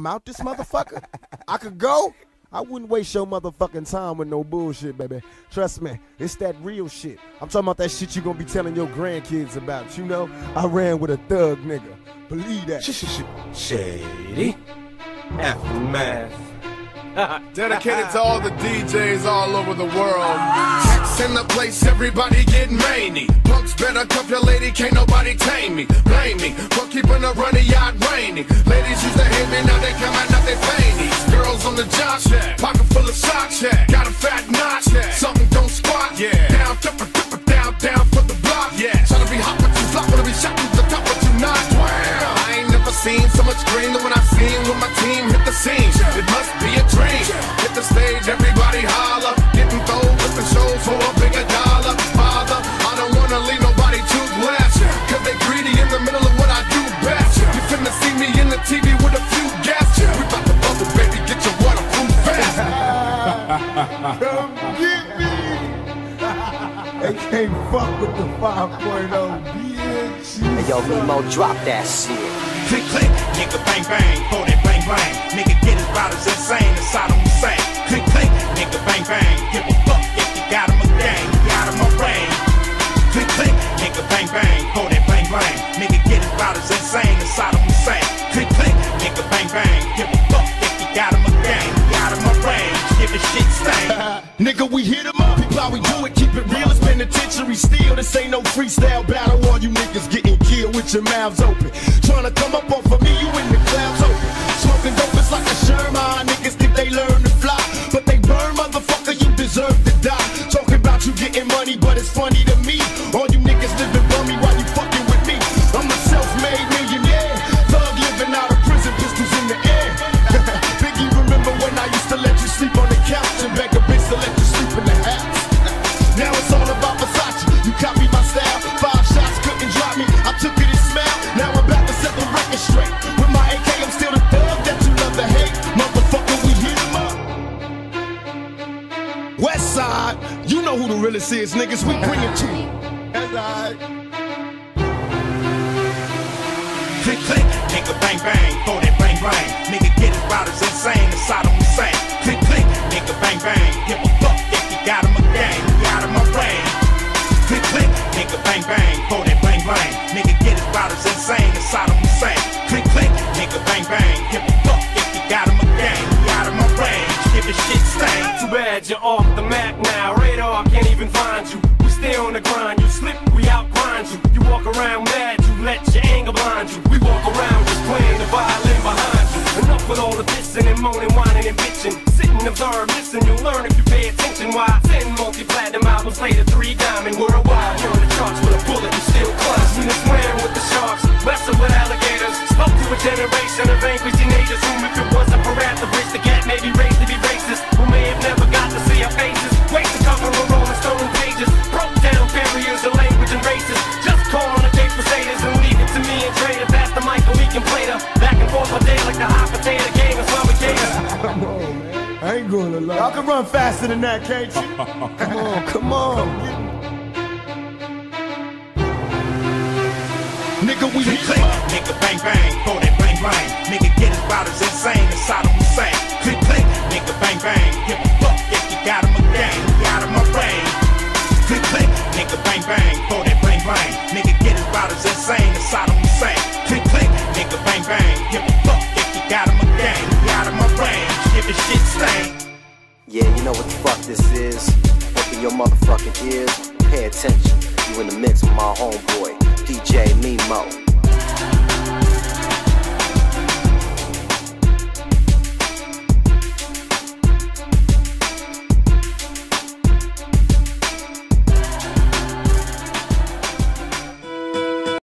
I'm out this motherfucker. I could go. I wouldn't waste your motherfucking time with no bullshit, baby. Trust me, it's that real shit. I'm talking about that shit you gonna be telling your grandkids about. You know, I ran with a thug nigga. Believe that. Shady. Aftermath. Dedicated to all the DJs all over the world. Checks in the place, everybody getting rainy. Punks better cuff your lady, can't nobody tame me. Blame me for keeping a runny yacht rainy. Ladies used to hate me, now they come out, now they fannies. Girls on the job, pocket full of socks. Got the TV with a few guests. We bout to bubble, baby, get your waterproof vest. Come get me. they can't fuck with the 5.0, bitch. Hey yo, Nemo, drop that shit. Click, click, nigga, bang, bang, for that bang, bang. Nigga, get his riders insane, a shit. Nigga, we hit 'em up. How we do it, keep it real. It's penitentiary steel. This ain't no freestyle battle. All you niggas getting killed with your mouths open. Trying to come up off of me, you in the clouds open. Smoking dope, it's like a Sherman. Niggas you know who the realest is, niggas. We bring it to you. That's alright. Click, click, nigga, bang, bang, for that bang, bang. Nigga, get his riders insane, it's Saddam Hussein. Click, click, nigga, bang, bang. Give a fuck if you got him a gang, you got him a range. Click, click, nigga, bang, bang, for that bang, bang. Nigga, get his riders insane, it's Saddam Hussein. Click, click, nigga, bang, bang. Give a fuck if you got him a gang, you got him a range. Give a shit stain. Too bad you're off the map now. Radar can't even find you. We stay on the grind. You slip, we outgrind you. You walk around mad, you let your anger blind you. We walk around just playing the violin behind you. Enough with all the dissing and moaning, whining and bitching. Sit and observe, listen, you'll learn if you pay attention. Why? Ten multi-platinum albums later, three man. I ain't. Y'all can run faster than that, can't you? come on, come on. Nigga, we Click, hit click, 'em nigga, bang, bang, for that bang, bang. Nigga, get his riders insane, it's Saddam Hussein. Click, click, nigga, bang, bang. Give a fuck if you got him a gang, you got him a range. Click, click, nigga, bang, bang, for that bang, this is? Open your motherfucking ears, pay attention. You in the mix with my homeboy, DJ Mimo.